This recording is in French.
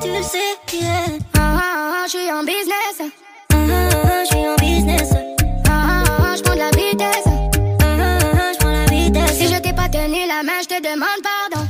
tu le sais, yeah. Ah, ah, ah, ah, je suis en business. Ah, ah, ah, ah je suis en business. Ah, ah, ah, ah, je prends de la vitesse. Ah, ah, ah, je prends la vitesse. Si je t'ai pas tenu la main, je te demande pardon.